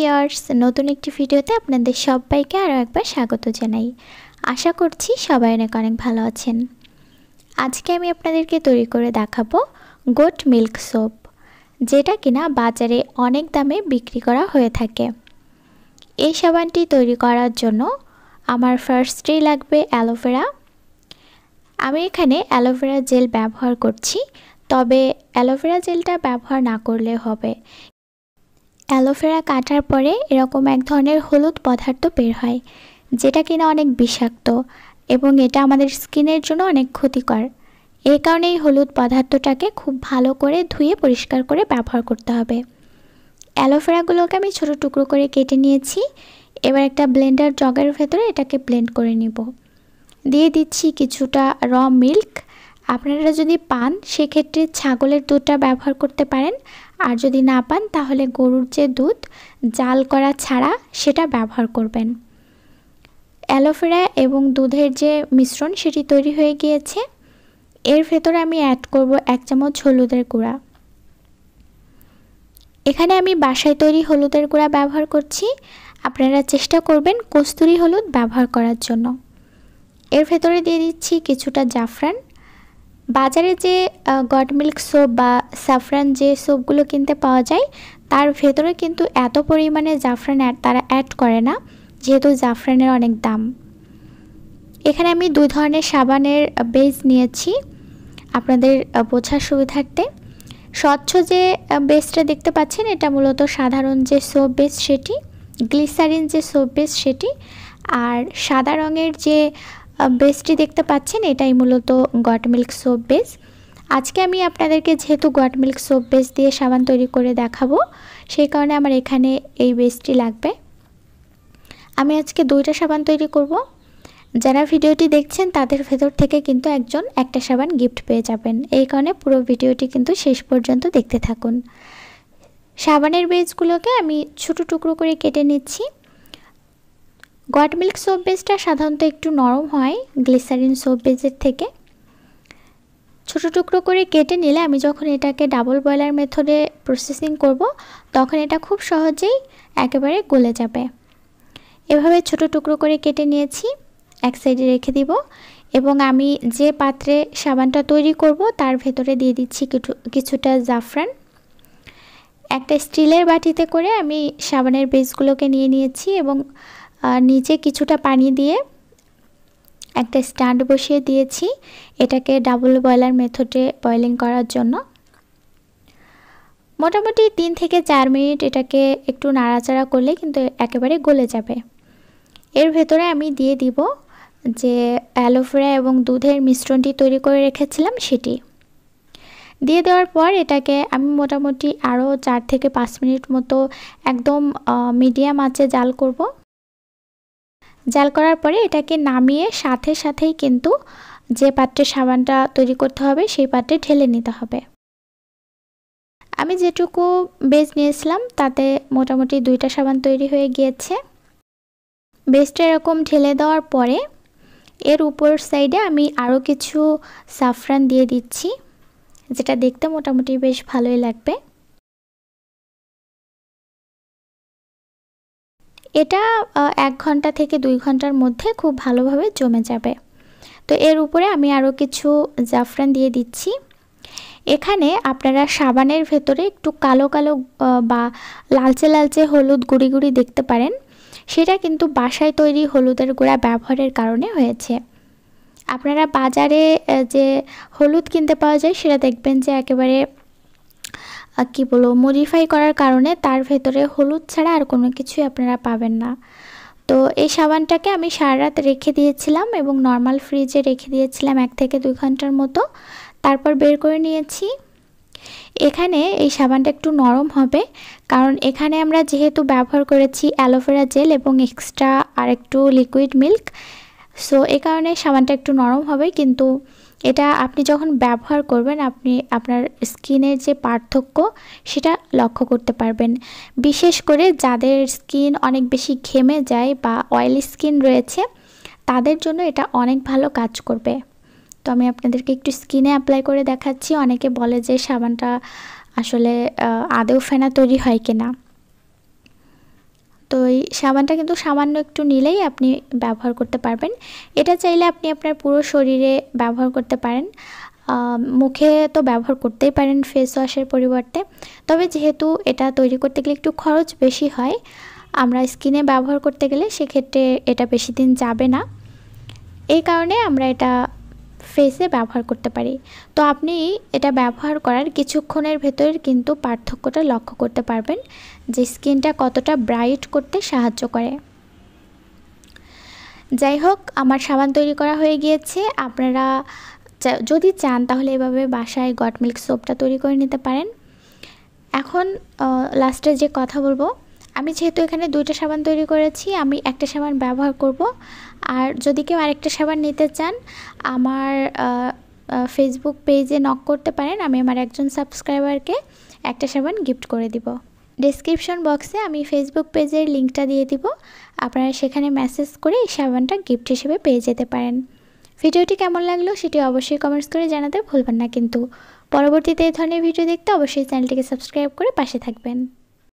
Viewers নতুন একটি ভিডিওতে আপনাদের সবাইকে আরও একবার স্বাগত জানাই। আশা করছি সবাই অনেক অনেক ভালো আছেন। আজকে আমি আপনাদেরকে তৈরি করে দেখাবো গোট মিল্ক সোপ যেটা কিনা বাজারে অনেক দামে বিক্রি করা হয়ে থাকে। এই সাবানটি তৈরি করার জন্য আমার ফার্স্টেই লাগবে অ্যালোভেরা আমি এখানে অ্যালোভেরা জেল ব্যবহার করছি, তবে অ্যালোভেরা জেলটা ব্যবহার না করলে হবে। অ্যালোভেরা কাটার পরে এরকম এক ধরনের হলুদ পদার্থ বের হয়, যেটা কিনা অনেক বিষাক্ত এবং এটা আমাদের স্কিনের জন্য অনেক ক্ষতিকর। এই কারণে এই হলুদ পদার্থটাকে খুব ভালো করে ধুয়ে পরিষ্কার করে ব্যবহার করতে হবে। অ্যালোভেরাগুলোকে আমি ছোটো টুকরো করে কেটে নিয়েছি। এবার একটা ব্লেন্ডার জগের ভেতরে এটাকে ব্লেন্ড করে নিব। দিয়ে দিচ্ছি কিছুটা র মিল্ক আপনারা যদি পান, সেক্ষেত্রে ছাগলের দুধটা ব্যবহার করতে পারেন। আর যদি না পান, তাহলে গরুর যে দুধ, জাল করা ছাড়া সেটা ব্যবহার করবেন। অ্যালোভেরা এবং দুধের যে মিশ্রণ, সেটি তৈরি হয়ে গিয়েছে। এর ভেতরে আমি অ্যাড করব এক চামচ হলুদের গুঁড়া। এখানে আমি বাসায় তৈরি হলুদের গুঁড়া ব্যবহার করছি। আপনারা চেষ্টা করবেন কস্তুরি হলুদ ব্যবহার করার জন্য। এর ভেতরে দিয়ে দিচ্ছি কিছুটা জাফরান। বাজারে যে গড মিল্ক সোপ বা সাফরান যে সোপগুলো কিনতে পাওয়া যায়, তার ভেতরে কিন্তু এত পরিমাণে জাফরান অ্যাড, তারা অ্যাড করে না, যেহেতু জাফরানের অনেক দাম। এখানে আমি দুই ধরনের সাবানের বেজ নিয়েছি, আপনাদের বোঝার সুবিধার্থে। স্বচ্ছ যে বেসটা দেখতে পাচ্ছেন, এটা মূলত সাধারণ যে সোপ বেস সেটি, গ্লিসারিন যে সোপ বেস সেটি, আর সাদা রঙের যে বেসটি দেখতে পাচ্ছেন, এটাই মূলত গট মিল্ক সোপ বেস আজকে আমি আপনাদেরকে যেহেতু গট মিল্ক সোপ বেস দিয়ে সাবান তৈরি করে দেখাবো, সেই কারণে আমার এখানে এই বেসটি লাগবে। আমি আজকে দুইটা সাবান তৈরি করব। যারা ভিডিওটি দেখছেন, তাদের ভেতর থেকে কিন্তু একজন একটা সাবান গিফট পেয়ে যাবেন। এই কারণে পুরো ভিডিওটি কিন্তু শেষ পর্যন্ত দেখতে থাকুন। সাবানের বেসগুলোকে আমি ছোটো টুকরো করে কেটে নিচ্ছি। গট মিল্ক সোপ বেসটা সাধারণত একটু নরম হয় গ্লিসারিন সোপ বেসের থেকে। ছোটো টুকরো করে কেটে নিলে আমি যখন এটাকে ডাবল বয়লার মেথডে প্রসেসিং করব, তখন এটা খুব সহজেই একেবারে গলে যাবে। এভাবে ছোট টুকরো করে কেটে নিয়েছি, এক সাইডে রেখে দিব এবং আমি যে পাত্রে সাবানটা তৈরি করব, তার ভেতরে দিয়ে দিচ্ছি কিছুটা জাফরান। একটা স্টিলের বাটিতে করে আমি সাবানের বেসগুলোকে নিয়ে নিয়েছি এবং নিচে কিছুটা পানি দিয়ে একটা স্ট্যান্ড বসিয়ে দিয়েছি এটাকে ডাবল বয়লার মেথডে বয়লিং করার জন্য। মোটামুটি তিন থেকে চার মিনিট এটাকে একটু নাড়াচাড়া করলে কিন্তু একেবারে গলে যাবে। এর ভেতরে আমি দিয়ে দিব যে অ্যালোভেরা এবং দুধের মিশ্রণটি তৈরি করে রেখেছিলাম সেটি। দিয়ে দেওয়ার পর এটাকে আমি মোটামুটি আরও চার থেকে পাঁচ মিনিট মতো একদম মিডিয়াম আঁচে জাল করব। জাল করার পরে এটাকে নামিয়ে সাথে সাথেই কিন্তু যে পাত্রে সাবানটা তৈরি করতে হবে, সেই পাত্রে ঢেলে নিতে হবে। আমি যেটুকু বেজ নিয়েছিলাম, তাতে মোটামুটি দুইটা সাবান তৈরি হয়ে গিয়েছে। বেজটা এরকম ঢেলে দেওয়ার পরে এর উপর সাইডে আমি আরও কিছু সাফরান দিয়ে দিচ্ছি, যেটা দেখতে মোটামুটি বেশ ভালোই লাগবে। এটা এক ঘণ্টা থেকে দুই ঘণ্টার মধ্যে খুব ভালোভাবে জমে যাবে। তো এর উপরে আমি আরও কিছু জাফরান দিয়ে দিচ্ছি। এখানে আপনারা সাবানের ভেতরে একটু কালো কালো বা লালচে লালচে হলুদ গুঁড়ি গুঁড়ি দেখতে পারেন। সেটা কিন্তু বাসায় তৈরি হলুদের গুঁড়া ব্যবহারের কারণে হয়েছে। আপনারা বাজারে যে হলুদ কিনতে পাওয়া যায়, সেটা দেখবেন যে একেবারে কি বলব মডিফাই করার কারণে তার ভেতরে হলুদ ছাড়া আর কোনো কিছুই আপনারা পাবেন না। তো এই সাবানটাকে আমি সারা রাত রেখে দিয়েছিলাম এবং নর্মাল ফ্রিজে রেখে দিয়েছিলাম এক থেকে দুই ঘণ্টার মতো। তারপর বের করে নিয়েছি। এখানে এই সাবানটা একটু নরম হবে, কারণ এখানে আমরা যেহেতু ব্যবহার করেছি অ্যালোভেরা জেল এবং এক্সট্রা আর একটু লিকুইড মিল্ক সো এ কারণে সাবানটা একটু নরম হবে, কিন্তু এটা আপনি যখন ব্যবহার করবেন, আপনি আপনার স্কিনের যে পার্থক্য, সেটা লক্ষ্য করতে পারবেন। বিশেষ করে যাদের স্কিন অনেক বেশি ঘেমে যায় বা অয়েলি স্কিন রয়েছে, তাদের জন্য এটা অনেক ভালো কাজ করবে। তো আমি আপনাদেরকে একটু স্কিনে অ্যাপ্লাই করে দেখাচ্ছি। অনেকে বলে যে সাবানটা আসলে আদেও ফেনা তৈরি হয় কিনা। তো এই সাবানটা কিন্তু সামান্য একটু নিলেই আপনি ব্যবহার করতে পারবেন। এটা চাইলে আপনি আপনার পুরো শরীরে ব্যবহার করতে পারেন। মুখে তো ব্যবহার করতেই পারেন ফেস ওয়াশের পরিবর্তে। তবে যেহেতু এটা তৈরি করতে গেলে একটু খরচ বেশি হয়, আমরা স্কিনে ব্যবহার করতে গেলে সেক্ষেত্রে এটা বেশি দিন যাবে না। এই কারণে আমরা এটা ফেসে ব্যবহার করতে পারি। তো আপনি এটা ব্যবহার করার কিছুক্ষণের ভেতর কিন্তু পার্থক্যটা লক্ষ্য করতে পারবেন যে স্কিনটা কতটা ব্রাইট করতে সাহায্য করে। যাই হোক, আমার সাবান তৈরি করা হয়ে গিয়েছে। আপনারা যদি চান তাহলে এভাবে বাসায় গট মিল্ক সোপটা তৈরি করে নিতে পারেন। এখন লাস্টে যে কথা বলব, আমি যেহেতু এখানে দুইটা সাবান তৈরি করেছি, আমি একটা সাবান ব্যবহার করব। আর যদি কেউ আরেকটা সাবান নিতে চান, আমার ফেসবুক পেজে নক করতে পারেন, আমি আমার একজন সাবস্ক্রাইবারকে একটা সাবান গিফট করে দিব। ডিসক্রিপশন বক্সে আমি ফেসবুক পেজের লিঙ্কটা দিয়ে দিব, আপনারা সেখানে মেসেজ করে এই সাবানটা গিফট হিসেবে পেয়ে যেতে পারেন। ভিডিওটি কেমন লাগল সেটি অবশ্যই কমেন্টস করে জানাতে ভুলবেন না কিন্তু। পরবর্তীতে এই ধরনের ভিডিও দেখতে অবশ্যই চ্যানেলটিকে সাবস্ক্রাইব করে পাশে থাকবেন।